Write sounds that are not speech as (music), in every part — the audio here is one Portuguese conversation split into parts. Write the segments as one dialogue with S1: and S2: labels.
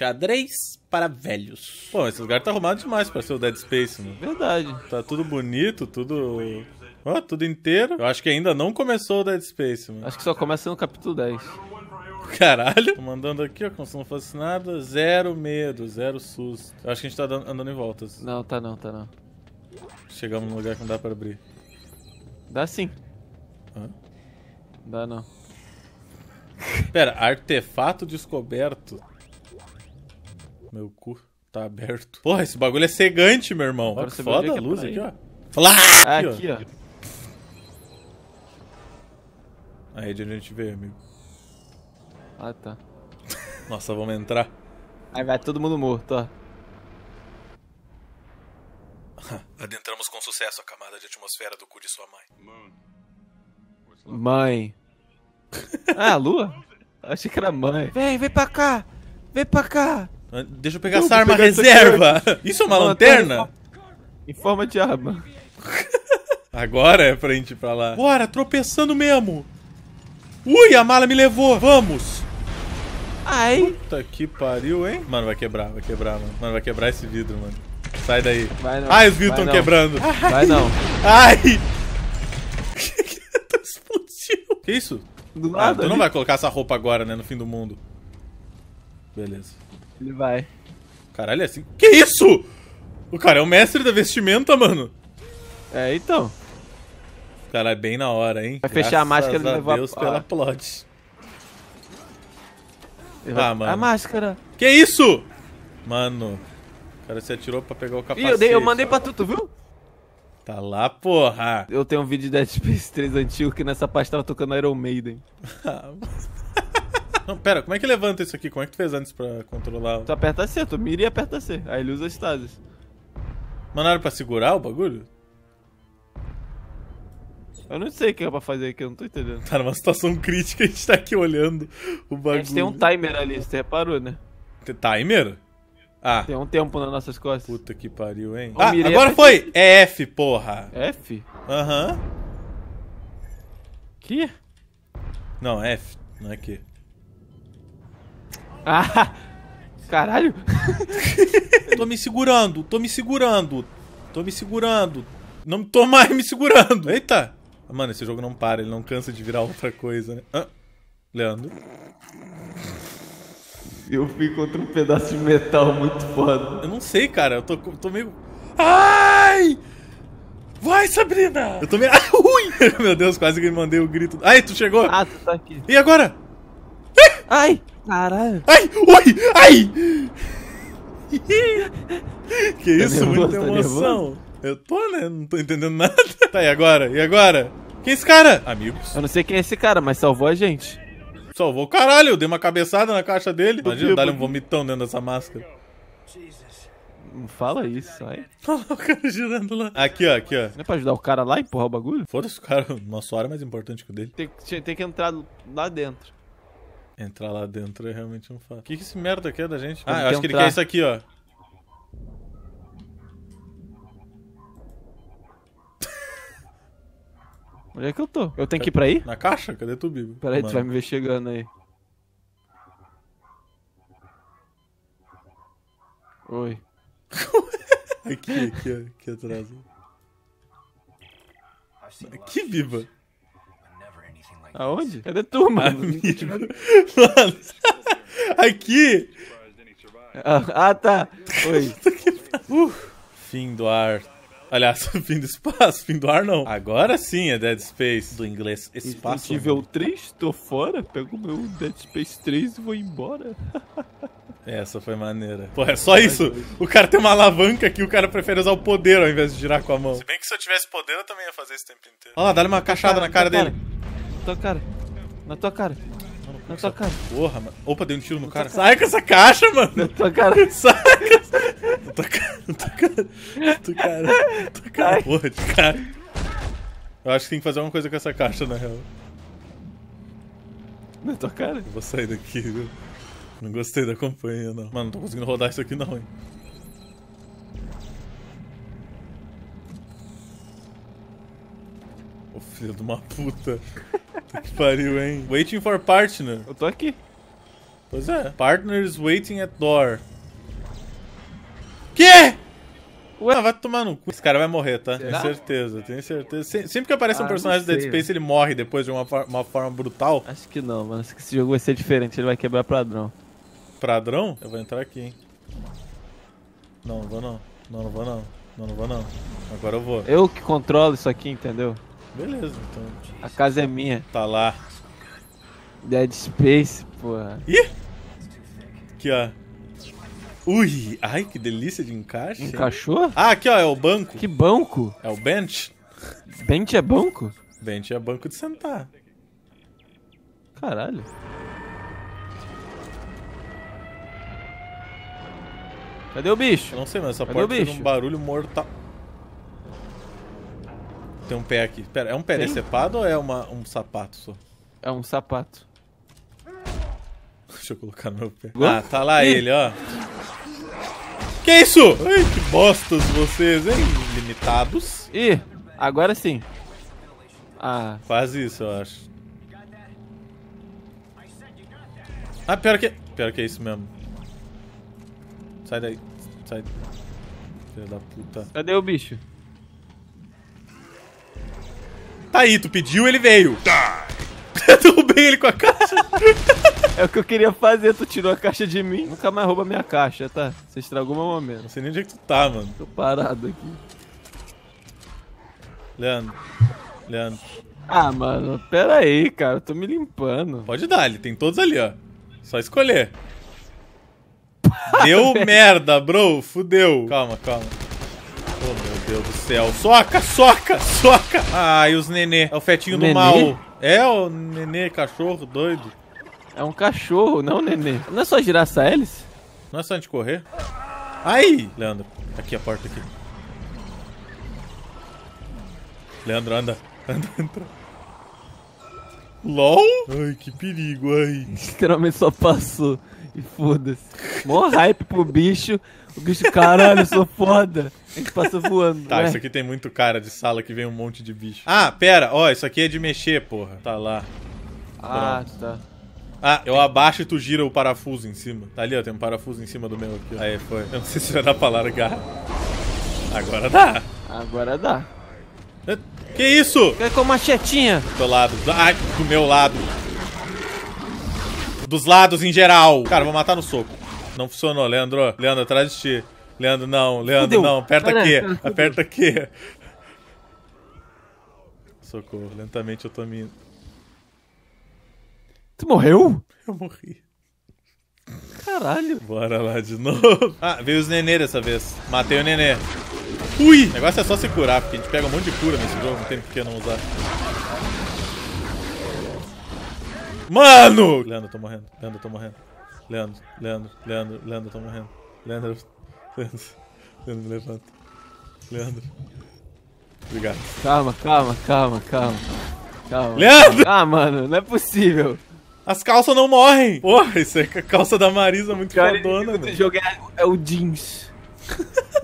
S1: Xadrez para velhos. Pô, esse lugar tá arrumado demais pra ser o Dead Space, mano.
S2: Verdade.
S1: Tá tudo bonito, tudo. Ó, tudo inteiro. Eu acho que ainda não começou o Dead Space, mano.
S2: Acho que só começa no capítulo 10.
S1: Caralho. Tô mandando aqui, ó, como se não fosse nada. Zero medo, zero susto. Eu acho que a gente tá dan- andando em voltas.
S2: Não, tá não, tá não.
S1: Chegamos num lugar que não dá pra abrir.
S2: Dá sim.
S1: Hã?
S2: Dá não.
S1: Pera, artefato descoberto. Meu cu tá aberto. Porra, esse bagulho é cegante, meu irmão. Olha
S2: Quero
S1: que
S2: onde
S1: foda
S2: é
S1: a
S2: que é
S1: luz aqui,
S2: aí.
S1: ó. Fala!
S2: Ah,
S1: Aqui, ó.
S2: aqui, ó.
S1: Aí de onde a gente veio, amigo.
S2: Ah, tá.
S1: Nossa, vamos entrar.
S2: Aí vai todo mundo morto, ó. (laughs)
S1: Adentramos com sucesso a camada de atmosfera do cu de sua mãe.
S2: Mãe. (laughs) Ah, a lua? Achei que era mãe. Vem, vem pra cá. Vem pra cá.
S1: Ah, Deixa eu pegar
S2: Não,
S1: essa arma
S2: pegar
S1: reserva. (laughs) Isso é uma
S2: Uma
S1: lanterna?
S2: Em forma de arma. (laughs)
S1: Agora é pra gente ir pra lá. Bora, tropeçando mesmo. Ui, a mala me levou. Vamos.
S2: Ai.
S1: Puta que pariu, hein? Mano, vai quebrar, vai quebrar, mano. Mano, vai quebrar esse vidro, mano. Sai daí.
S2: Vai não.
S1: Ai, os vidros estão quebrando.
S2: Vai não. (laughs)
S1: Ai! Tá explodiu. Que isso?
S2: Do
S1: Ah,
S2: nada.
S1: tu não
S2: ali.
S1: vai colocar essa roupa agora, né? No fim do mundo. Beleza.
S2: Ele vai.
S1: Caralho, é assim. Que isso? O cara é o mestre da vestimenta, mano.
S2: É, então.
S1: Cara, é bem na hora, hein?
S2: Vai fechar a máscara e levar a-
S1: Deus pela
S2: ah.
S1: plot.
S2: Vai-
S1: Ah, mano.
S2: A máscara.
S1: Que isso? Mano. O cara se atirou pra pegar o
S2: Ih,
S1: capacete.
S2: eu, dei, eu mandei pra tu, tu viu?
S1: Tá lá, porra.
S2: Eu tenho um vídeo de Dead Space 3 antigo que nessa parte tava tocando Iron Maiden. (laughs)
S1: Não, pera, como é que levanta isso aqui? Como é que tu fez antes pra controlar?
S2: Tu aperta C, tu mira e aperta C. Aí ele usa stasis.
S1: Mano, era pra segurar o bagulho?
S2: Eu não sei o que é pra fazer aqui, eu não tô entendendo.
S1: Tá numa situação crítica, a gente tá aqui olhando o
S2: A
S1: bagulho.
S2: gente tem um timer ali, você reparou, né?
S1: Tem Timer? Ah,
S2: Tem um tempo nas nossas costas.
S1: puta que pariu, hein? Ah, agora
S2: a-
S1: foi! É F, porra!
S2: F?
S1: Aham.
S2: Que?
S1: Não, F, não é Q.
S2: Ah! Caralho!
S1: tô me segurando, tô me segurando, tô me segurando. Não tô mais me segurando. Eita! Mano, esse jogo não para, ele não cansa de virar outra coisa, né? Ah, Leandro.
S2: Eu fui contra um pedaço de metal muito foda.
S1: Eu não sei, cara, eu tô, tô meio... Ai! Vai, Sabrina! Eu tô meio... Ai, ui! (laughs) Meu Deus, quase que eu mandei o grito. Ai, tu chegou?
S2: Ah, tu tá aqui.
S1: E agora?
S2: Ai! Caralho!
S1: Ai! Ui! Ai! que isso,
S2: nervoso,
S1: muita
S2: tá
S1: emoção. Eu tô, né? Não tô entendendo nada. (laughs) Tá, e agora? E agora? Quem é esse cara? Amigos.
S2: Eu não sei quem é esse cara, mas salvou a gente.
S1: Salvou o caralho, eu dei uma cabeçada na caixa dele. Imagina dar um vomitão dentro dessa máscara.
S2: Não fala isso, ai.
S1: Olha o cara girando lá. Aqui, ó, aqui, ó.
S2: Não é pra ajudar o cara lá a empurrar o bagulho?
S1: Foda-se o cara, (laughs) nossa hora é mais importante que o dele.
S2: Tem, tem que entrar lá dentro.
S1: Entrar lá dentro é realmente um fato. O que, que esse merda quer da gente? Ah, eu acho que ele quer isso aqui, ó. (laughs)
S2: Onde é que eu tô? Eu tenho que ir pra aí?
S1: Na caixa? Cadê tu, Bibo?
S2: Peraí, tu
S1: Mano.
S2: vai me ver chegando aí. Oi. (laughs)
S1: Aqui, aqui, ó, aqui atrás. Aqui, Biba.
S2: Aonde? Cadê tu, mano?
S1: Amigo. Mano. (laughs) Aqui.
S2: ah, ah, tá. Oi. (laughs)
S1: Uh, fim do ar. Aliás, (laughs) fim do espaço, fim do ar não. Agora sim é Dead Space, do inglês espaço.
S2: Nível 3, tô fora, pego meu Dead Space 3 e vou embora.
S1: Essa foi maneira. Pô, é só isso? O cara tem uma alavanca que o cara prefere usar o poder ao invés de girar com a mão. Se bem que se eu tivesse poder, eu também ia fazer esse tempo inteiro. Olha lá, dá-lhe uma cachada na cara dele.
S2: Na tua cara. Na tua cara. Na tua cara.
S1: Porra, mano. Opa, dei um tiro no cara. Sai com essa caixa, mano.
S2: Na tua cara. (laughs)
S1: Sai com essa... Na tua cara, na tua cara, na tua cara, na tua cara. Porra de cara. Eu acho que tem que fazer alguma coisa com essa caixa, na real.
S2: Na tua cara.
S1: Eu vou sair daqui, viu? Não gostei da companhia, não. Mano, não tô conseguindo rodar isso aqui, não, hein. Ô filho de uma puta. Pariu, hein? Waiting for partner.
S2: Eu tô aqui.
S1: Pois é. Partners waiting at door. Quê? Ué, ah, vai tomar no cu. Esse cara vai morrer, tá? Tenho certeza, tenho certeza. Se- Sempre que aparece um
S2: Ah,
S1: personagem do
S2: não
S1: Dead
S2: sei,
S1: Space, ele morre depois de uma, uma forma brutal.
S2: Acho que não, mano. Acho que esse jogo vai ser diferente. Ele vai quebrar padrão.
S1: Pradrão? Eu vou entrar aqui, hein. Não, não vou não. Não, não vou não. Não, não vou não. Agora eu vou.
S2: Eu que controlo isso aqui, entendeu?
S1: Beleza, então.
S2: A casa é minha.
S1: Tá lá.
S2: Dead Space, porra.
S1: Ih! Aqui, ó. Ui! Ai, que delícia de encaixe.
S2: Encaixou?
S1: Ah, aqui, ó, é o banco.
S2: Que banco?
S1: É o bench.
S2: Bench é banco?
S1: Bench é banco de sentar.
S2: Caralho. Cadê o bicho?
S1: Eu não sei, mas essa
S2: Cadê
S1: porta fez um barulho mortal. Tem um pé aqui. Pera, é um pé
S2: Tem?
S1: decepado ou é uma, um sapato só?
S2: É um sapato.
S1: Deixa eu colocar no meu pé. Ah, tá lá ele, ó. Que isso? Ai, que bostas vocês, hein? Limitados.
S2: Ih, agora sim. Ah,
S1: Quase isso, eu acho. Ah, pior que... Pior que é isso mesmo. Sai daí. Sai. Filho da puta.
S2: cadê o bicho?
S1: Tá aí, tu pediu, ele veio. (laughs) Derrubei ele com a caixa.
S2: É o que eu queria fazer, tu tirou a caixa de mim. Nunca mais rouba minha caixa, tá? Você estragou meu momento.
S1: Não sei nem onde é que tu tá, mano.
S2: Tô parado aqui.
S1: Leandro. Leandro.
S2: Ah, mano, pera aí, cara. Eu tô me limpando.
S1: Pode dar, ele tem todos ali, ó. Só escolher. (laughs) Deu merda, bro. Fudeu. Calma, calma. Meu Deus do céu. Soca, soca, soca. Ai, os nenê. É o fetinho do
S2: Nenê?
S1: mal. É o nenê, cachorro doido.
S2: É um cachorro, não, nenê. Não é só girar essa hélice?
S1: Não é só a gente correr? Aí, Leandro. Aqui a porta aqui. Leandro, anda. (laughs) Anda, entra. LOL? Ai, que perigo, ai.
S2: Literalmente só passou. E foda-se. Mó hype pro bicho. O bicho, caralho, eu sou foda. A gente passa voando.
S1: Tá,
S2: Ué,
S1: isso aqui tem muito cara de sala que vem um monte de bicho. Ah, pera, ó, isso aqui é de mexer, porra. Tá lá.
S2: Ah, tá.
S1: Ah, eu abaixo e tu gira o parafuso em cima. Tá ali, ó, tem um parafuso em cima do meu aqui. ó. Aí, foi. Eu não sei se vai dar pra largar. Agora dá.
S2: Agora dá.
S1: Que isso?
S2: Quer com machetinha?
S1: Do teu lado. Ai, do meu lado. Dos lados em geral. Cara, vou matar no soco. Não funcionou, Leandro. Leandro, atrás de ti. Leandro, não. Leandro,
S2: Fudeu.
S1: não. Aperta aqui. Aperta aqui. Socorro. Lentamente eu tô me...
S2: Tu morreu?
S1: Eu morri.
S2: Caralho.
S1: Bora lá de novo. (laughs) Ah, veio os nenê dessa vez. Matei o nenê. Ui! O negócio é só se curar, porque a gente pega um monte de cura nesse jogo, não tem por que não usar. Mano! Leandro, eu tô morrendo. Leandro, eu tô morrendo. Leandro, Leandro, Leandro, Leandro, eu tô morrendo. Leandro, Leandro, Leandro, me levanta. Leandro. Obrigado.
S2: Calma, calma, calma, calma. Calma.
S1: Leandro!
S2: Ah, mano, não é possível.
S1: As calças não morrem! Porra, isso é a calça da Marisa muito
S2: Cara,
S1: fodona, mano.
S2: jogo é, é o jeans.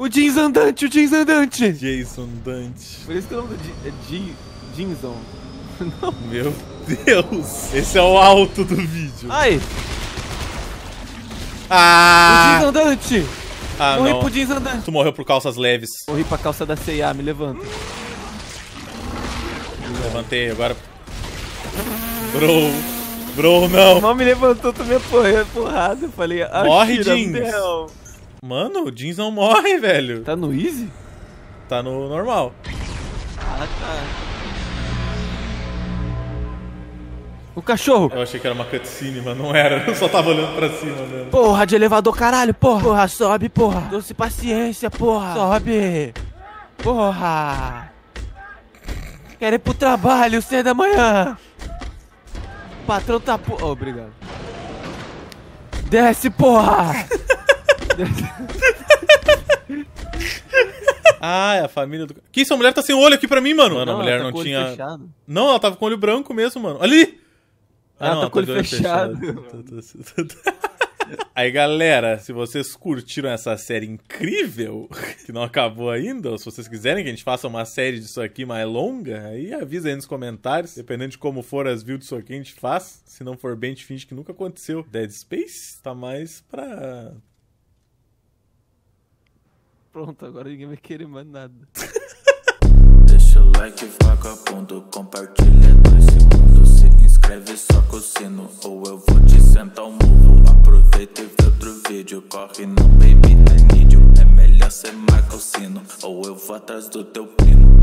S2: o jeans andante, o jeans andante.
S1: Jason Dante.
S2: Por isso que o nome do jeans é Je- Jeanson. (laughs)
S1: Meu Deus! Esse é o alto do vídeo.
S2: Ai, o
S1: Ah!
S2: jeans andante.
S1: Ah,
S2: Morri
S1: não.
S2: pro jeans andante.
S1: Tu morreu por calças leves.
S2: Morri pra calça da C&A, me levanta.
S1: Levantei, agora... Bro... Bro, não!
S2: Mal me levantou, tu me apoiou porrada. Eu falei, ah,
S1: Morre, jeans. Mano, o jeans não morre, velho.
S2: Tá no easy?
S1: Tá no normal.
S2: Ah, tá. O cachorro.
S1: Eu achei que era uma cutscene, mas não era. Eu só tava olhando pra cima mesmo.
S2: Porra de elevador, caralho, porra. Porra, sobe, porra. Doce paciência, porra. Sobe. Porra. Quero ir pro trabalho, cedo da manhã. O patrão tá po... Oh, obrigado. Desce, porra. (laughs)
S1: Ah, é a família do... Que isso? A mulher tá sem olho aqui pra mim, mano. Mano, a mulher
S2: tá
S1: não tinha...
S2: fechado.
S1: Não, ela tava com o olho branco mesmo, mano. Ali!
S2: Ela tá com o olho
S1: de
S2: fechado. (laughs)
S1: Aí, galera, se vocês curtiram essa série incrível, que não acabou ainda, ou se vocês quiserem que a gente faça uma série disso aqui mais longa, aí avisa aí nos comentários. Dependendo de como for as views disso aqui, a gente faz. Se não for bem, a gente finge que nunca aconteceu. Dead Space tá mais pra.
S2: Pronto, agora ninguém vai querer mais nada.
S3: Deixa o like, vagabundo, compartilha dois segundos Se inscreve corre no baby, I need you É melhor o sino, ou eu vou atrás do teu primo